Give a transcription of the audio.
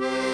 Bye.